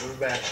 Move back.